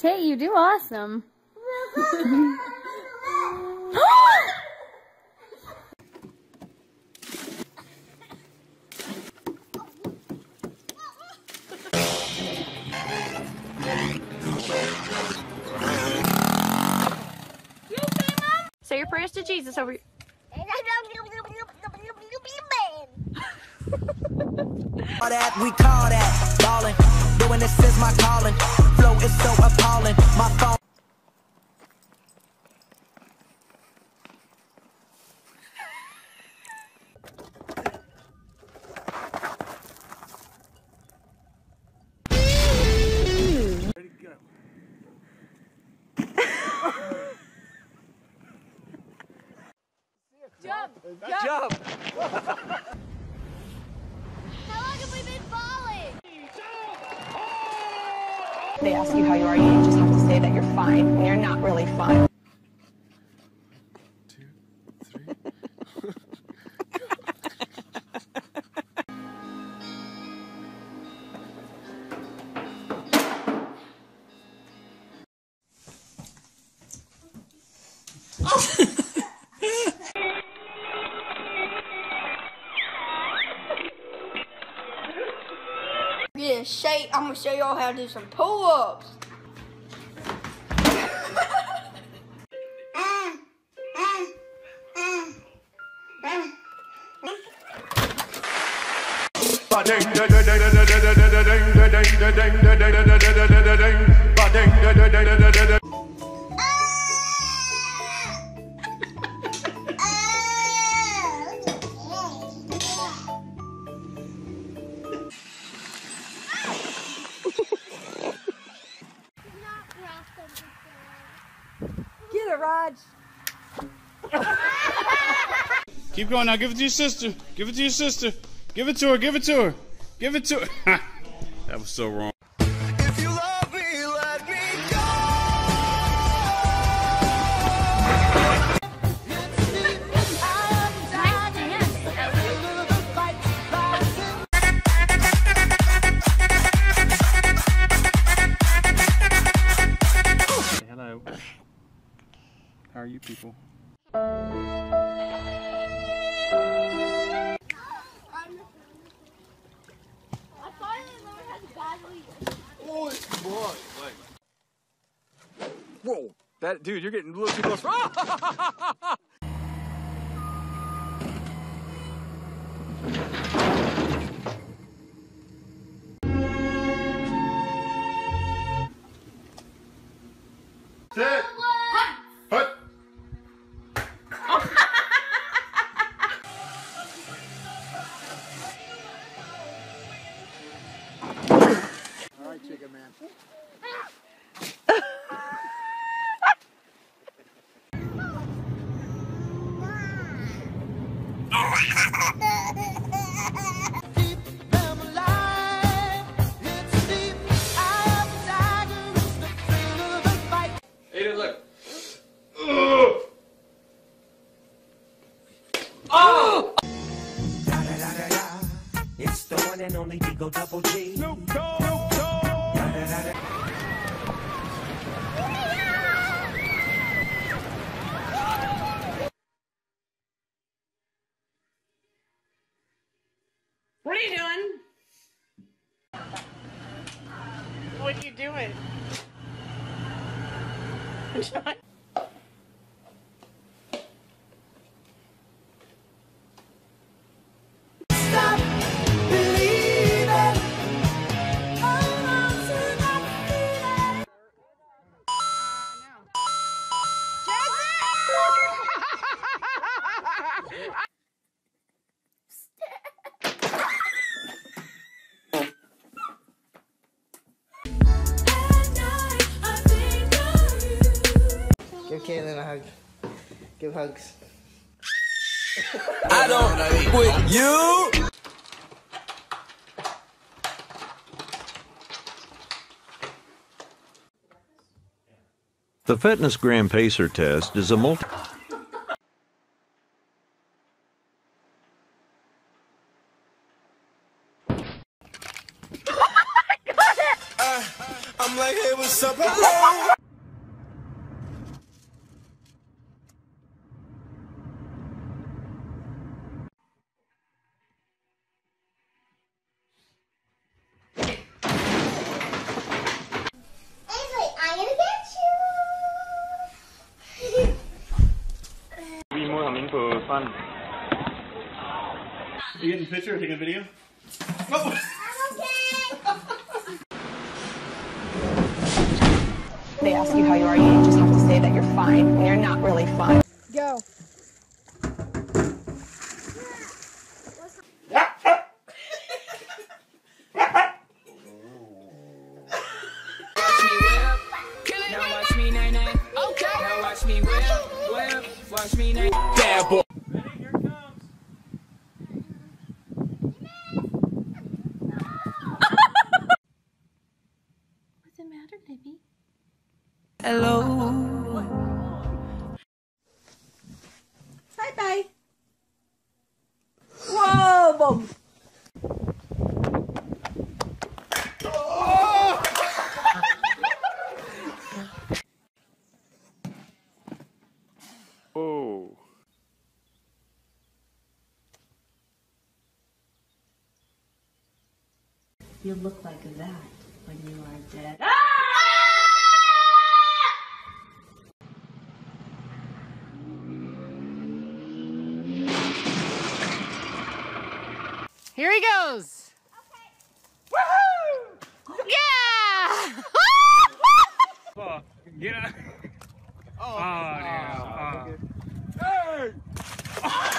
Tay, you do awesome. Say your prayers to Jesus over. All that we call that ballin'. Doing this is my calling. Flow is so appalling. My phone. Jump! How long have we been falling? They ask you how you are, you just have to say that you're fine when you're not really fine. Gonna show y'all how to do some pull-ups. Keep going now. Give it to your sister. Give it to your sister. Give it to her. Give it to her. Give it to her. that was so wrong. Badly. Whoa! That dude, you're getting a little too close. and only Digo Double G. What are you doing? What are you doing? Give Caitlin a hug. Give hugs. I don't with you. The FitnessGram Pacer test is a multi. Uh, I'm like, hey, what's up? Ainsley, I'm gonna get you. Vi må ham ind på. You getting a picture or taking a video? They ask you how you are, you just have to say that you're fine when you're not really fine. Whip. Watch me nay. Bad boy. What's the matter, baby? Hello. Bye bye. Whoa, boom. Oh. You look like that when you are dead. Ah! Here he goes. Yeah! Oh, get out. Oh, damn. Oh. Hey!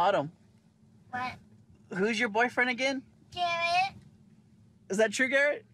Autumn, What? Who's your boyfriend again? Garrett? Is that true, Garrett?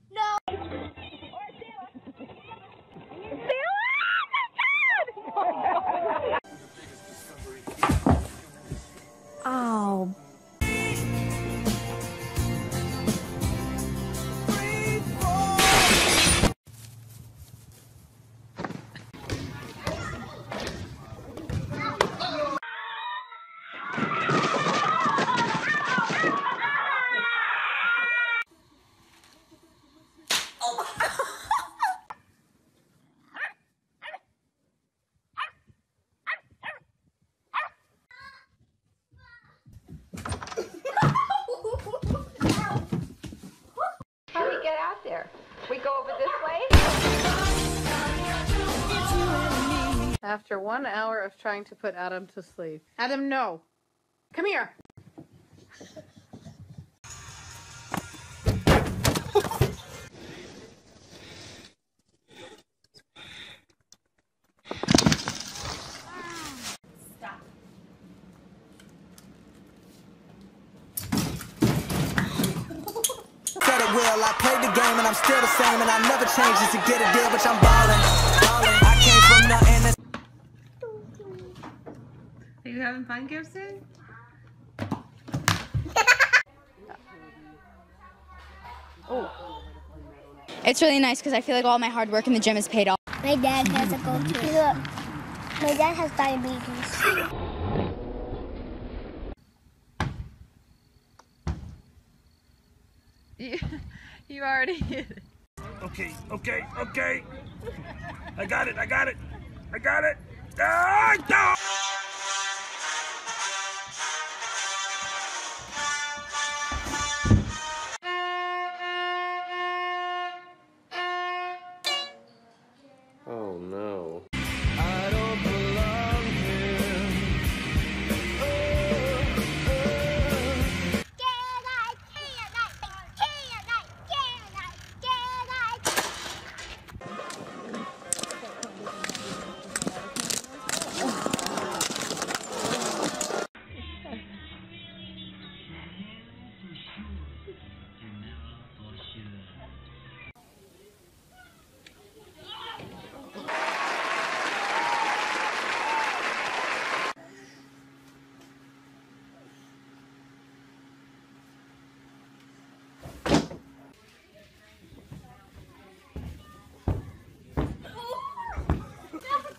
We get out there? We go over this way? After one hour of trying to put Adam to sleep. Adam, no. Come here. Said it will. I played the game and I'm still the same and I never changed just to get a deal, bitch. I'm ballin'. ballin'. I came from nothing. Are you having fun, Gibson? oh. It's really nice because I feel like all my hard work in the gym is paid off. My dad has a gold tooth. Look. My dad has diabetes. You, you already hit it. Okay, okay, okay. I got it, I got it. I got it. Ah, no! Oh no.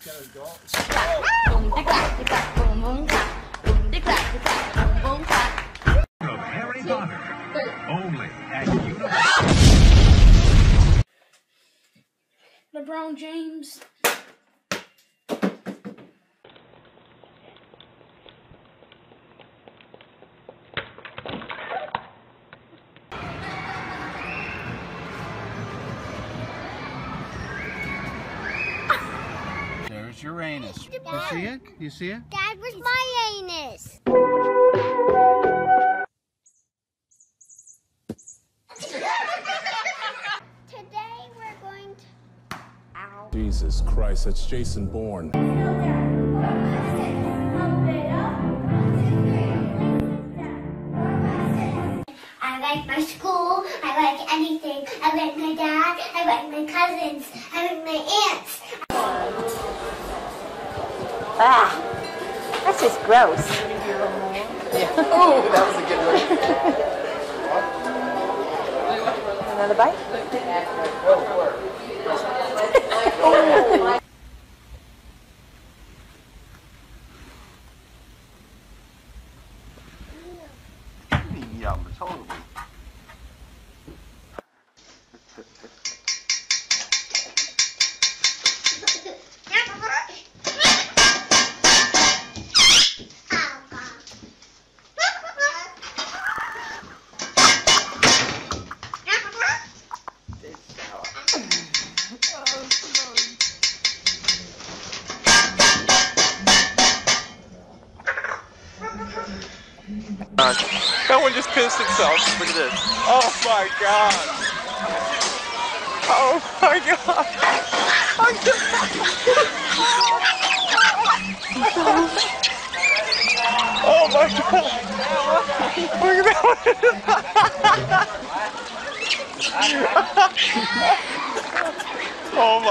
Of Harry Potter, only at Universal. LeBron James. There's Uranus. You see it? You see it? Dad, where's my anus? Today we're going to. Ow. Jesus Christ, that's Jason Bourne. I like my school. I like anything. I like my dad. I like my cousins. I like my aunts. Ah, that's just gross. Oh, that was a good one. Another bite? Yum, That one just pissed itself. Look at this. Oh my god. Oh my god. oh my god. Look at that one. oh my